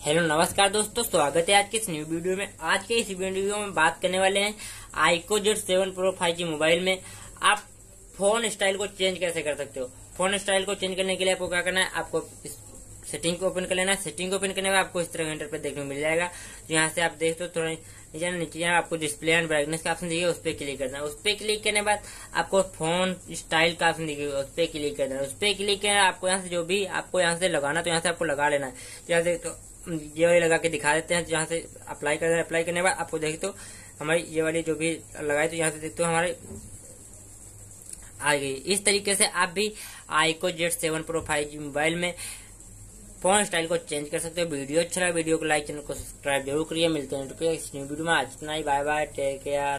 Hello, नमस्कार दोस्तों, स्वागत है आज के इस न्यू वीडियो में। आज के इस वीडियो में बात करने वाले हैं iQOO Z seven pro five G mobile में। आप फ़ोन स्टाइल को चेंज कैसे कर सकते हो? फ़ोन स्टाइल को चेंज करने के लिए आपको क्या करना है? आपको सेटिंग को ओपन कर लेना सेटिंग को ओपन करने में आपको इस तरह का इंटरफेस देखने को मिल जाएगा। यहाँ से आप देखते हो थोड़ा नीचे नीचे आपको डिस्प्ले एंड ब्राइटनेस का ऑप्शन दिखेगा, उस पर क्लिक करना उस पर क्लिक करने बाद आपको फ़ोन स्टाइल का ऑप्शन दिखेगा, उस पर क्लिक करना उस पर क्लिक करना आपको यहाँ से जो भी आपको यहाँ से लगाना तो यहाँ से आपको लगा लेना है। तो यहाँ से तो ये वाली लगा के दिखा देते हैं। जहाँ से अप्लाई कर अप्लाई करने बाद आपको देखते हो, हमारी ये वाली जो भी लगाए तो यहाँ से देखते हो हमारे आ गई। इस तरीके से आप भी iQOO Z seven pro five mobile में फ़ोन स्टाइल को चेंज कर सकते हो। वीडियो अच्छा लगा, वीडियो को लाइक, चैनल को सब्सक्राइब ज़रूर करिए। मिलते हैं इस न्यू वीडियो में। आज इतना ही। Bye bye take care